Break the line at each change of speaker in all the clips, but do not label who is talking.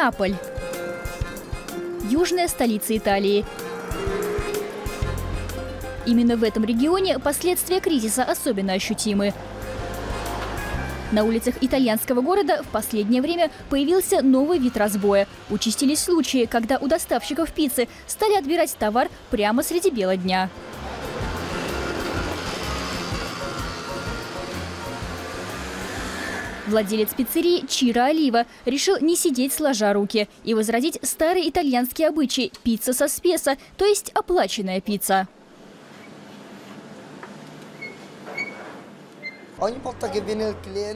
Неаполь. Южная столица Италии. Именно в этом регионе последствия кризиса особенно ощутимы. На улицах итальянского города в последнее время появился новый вид разбоя. Участились случаи, когда у доставщиков пиццы стали отбирать товар прямо среди бела дня. Владелец пиццерии Чира Олива решил не сидеть сложа руки и возродить старый итальянский обычай – пицца со спеса, то есть оплаченная пицца.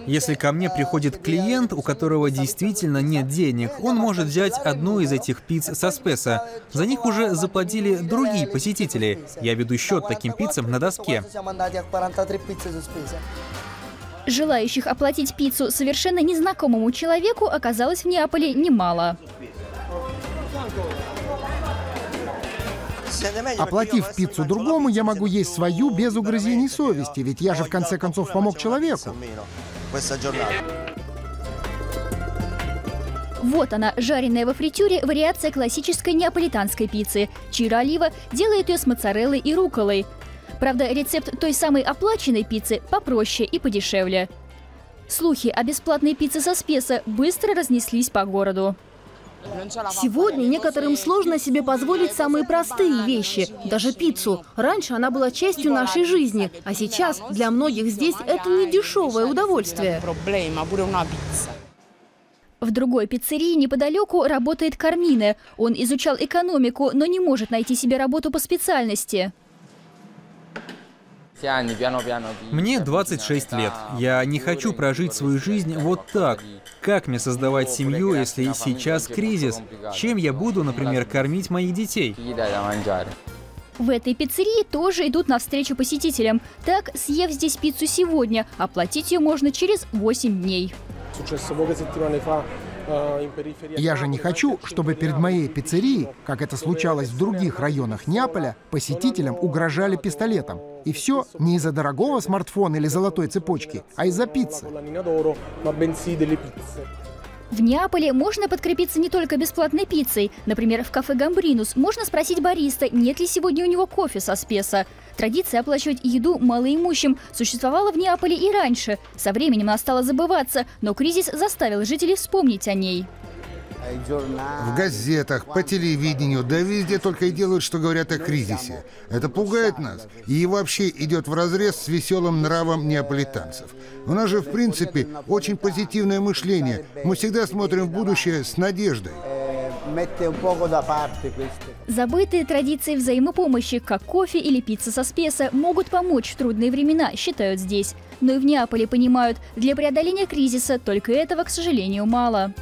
Если ко мне приходит клиент, у которого действительно нет денег, он может взять одну из этих пиц со спеса. За них уже заплатили другие посетители. Я веду счет таким пиццам на доске.
Желающих оплатить пиццу совершенно незнакомому человеку оказалось в Неаполе немало.
Оплатив пиццу другому, я могу есть свою без угрызений совести, ведь я же в конце концов помог человеку.
Вот она, жареная во фритюре вариация классической неаполитанской пиццы. Чира Олива делает ее с моцареллой и руколой. Правда, рецепт той самой оплаченной пиццы попроще и подешевле. Слухи о бесплатной пицце со спеса быстро разнеслись по городу.
Сегодня некоторым сложно себе позволить самые простые вещи, даже пиццу. Раньше она была частью нашей жизни, а сейчас для многих здесь это не дешевое удовольствие.
В другой пиццерии неподалеку работает Кармине. Он изучал экономику, но не может найти себе работу по специальности.
Мне 26 лет. Я не хочу прожить свою жизнь вот так. Как мне создавать семью, если сейчас кризис? Чем я буду, например, кормить моих детей?
В этой пиццерии тоже идут навстречу посетителям. Так, съев здесь пиццу сегодня, оплатить ее можно через 8 дней.
Я же не хочу, чтобы перед моей пиццерией, как это случалось в других районах Неаполя, посетителям угрожали пистолетом. И все не из-за дорогого смартфона или золотой цепочки, а из-за пиццы.
В Неаполе можно подкрепиться не только бесплатной пиццей. Например, в кафе «Гамбринус» можно спросить бариста, нет ли сегодня у него кофе со спеса. Традиция оплачивать еду малоимущим существовала в Неаполе и раньше. Со временем она стала забываться, но кризис заставил жителей вспомнить о ней.
В газетах, по телевидению, да везде только и делают, что говорят о кризисе. Это пугает нас и вообще идет в разрез с веселым нравом неаполитанцев. У нас же, в принципе, очень позитивное мышление. Мы всегда смотрим в будущее с надеждой.
Забытые традиции взаимопомощи, как кофе или пицца со спеса, могут помочь в трудные времена, считают здесь. Но и в Неаполе понимают, для преодоления кризиса только этого, к сожалению, мало.